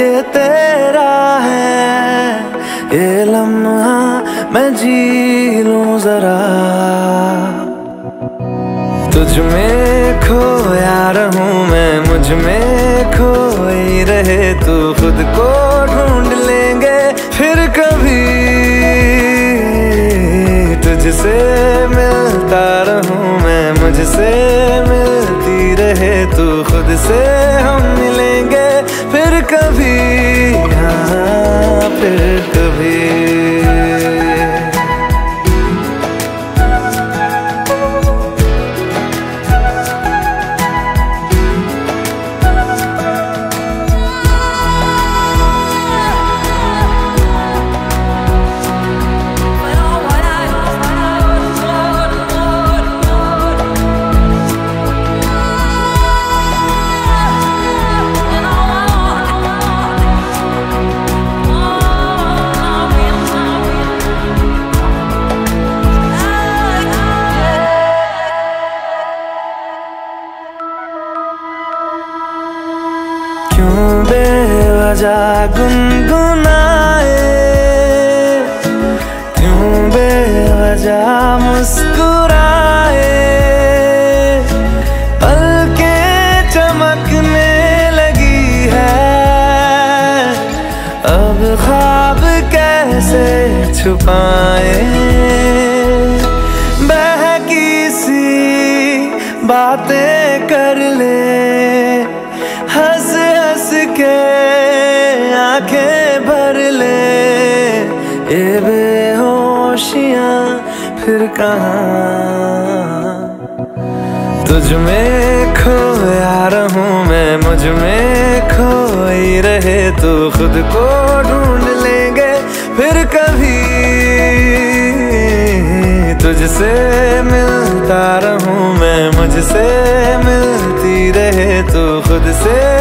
ये तेरा है, ये लम्हा मैं जी लूँ जरा। तुझ में खोया रहूँ मैं, मुझमें खोई रहे तू, खुद को ढूंढ लेंगे फिर कभी। तुझसे मिलता रहूँ मैं, मुझसे मिलती रहे तू, खुद से हम बेवजह गुनगुनाए। क्यों बेवजह मुस्कुराए? पलके चमकने लगी है। अब ख्वाब कैसे छुपाए? फिर कहाँ? तुझ में खोया रहूँ मैं, मुझमें खोई रहे तू, खुद को ढूंढ लेंगे फिर कभी। तुझसे मिलता रहूँ मैं, मुझसे मिलती रहे तू, खुद से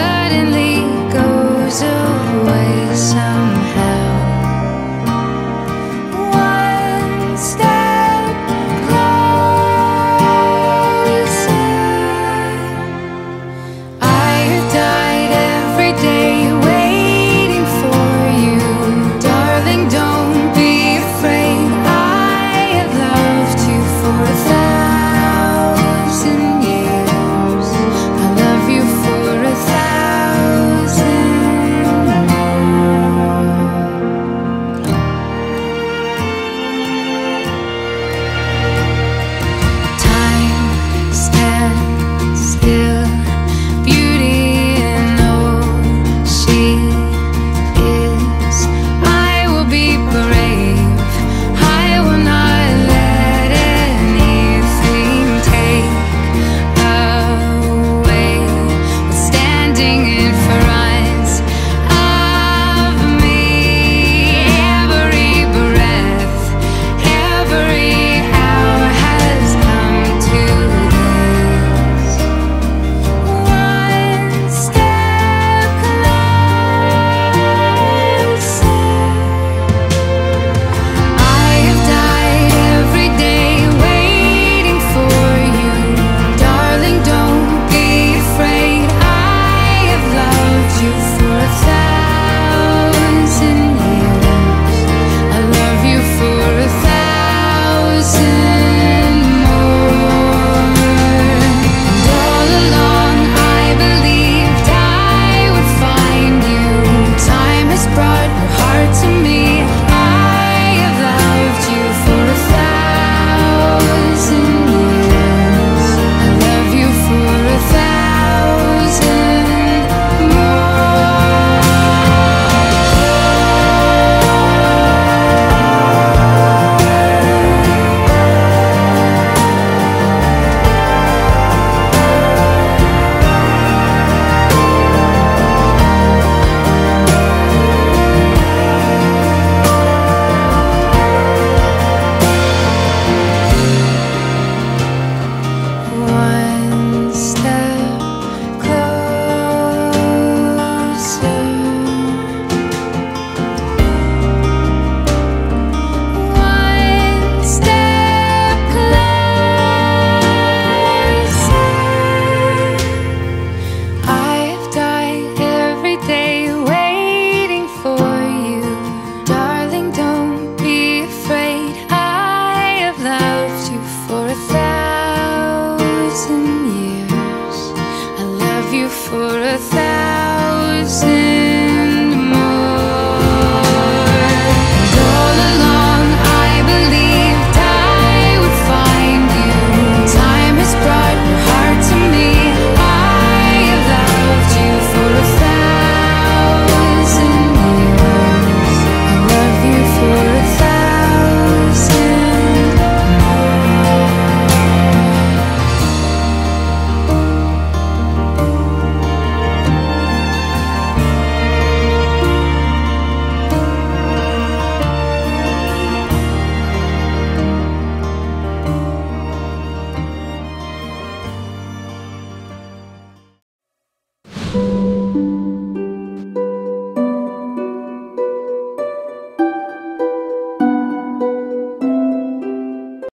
hurting for a thousand